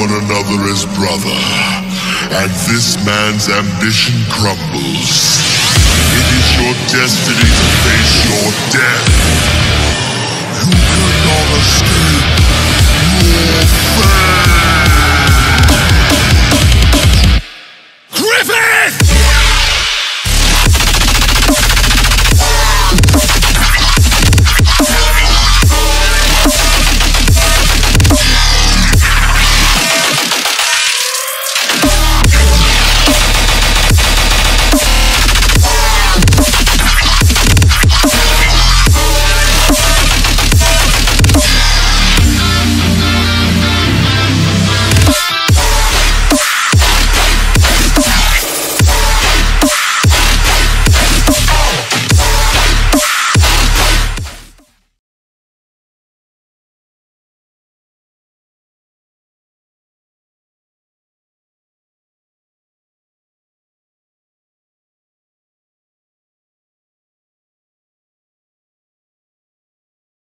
one another as brother, and this man's ambition crumbles. It is your destiny to face your death.